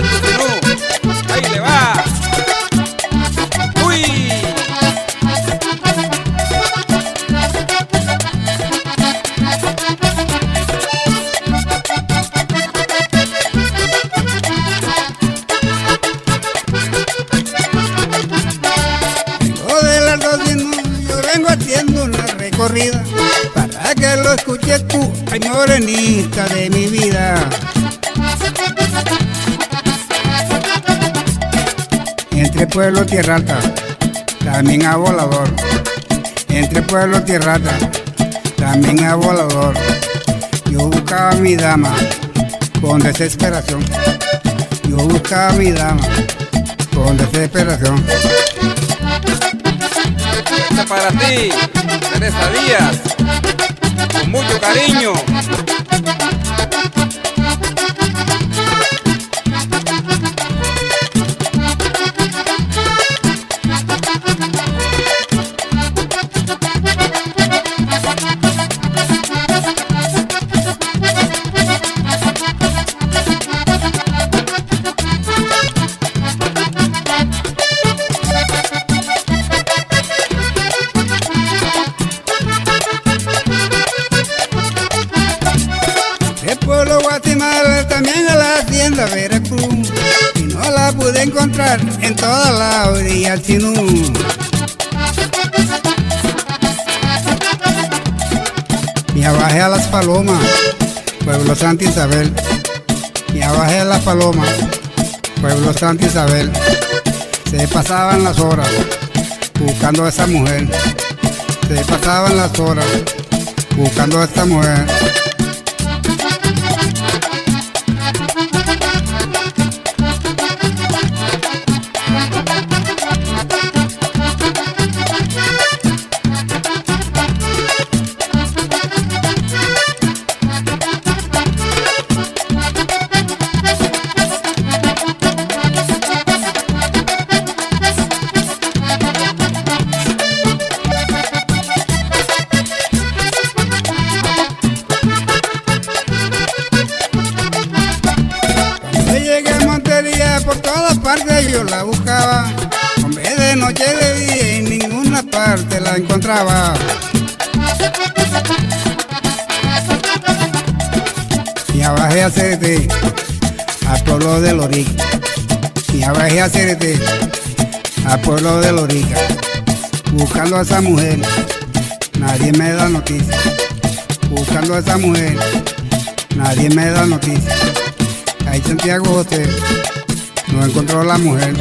alto este si no Ahí le va. Uy. Yo vengo haciendo una recorrida Para que lo escuche tú Ay, morenita de mi vida. Entre pueblo tierra también a volador. Entre pueblo tierra también a volador. Yo buscaba a mi dama con desesperación. Yo buscaba a mi dama con desesperación. Para ti, Teresa Díaz, con mucho cariño. Guatemala también a la hacienda Veracruz y no la pude encontrar en toda la orilla Sinú. Me abajé a las palomas, pueblo Santa Isabel. Me abajé a las palomas, pueblo Santa Isabel. Se pasaban las horas buscando a esa mujer. Se pasaban las horas buscando a esta mujer. Llegué a Montería por todas partes yo la buscaba. Vez de noche de día en ninguna parte la encontraba. Y bajé a Cerete, al pueblo de Lorica. Y bajé a Cerete, al pueblo de Lorica. Buscando a esa mujer, nadie me da noticia. Buscando a esa mujer, nadie me da noticia. Ahí Santiago José no encontró la mujer.